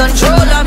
controller.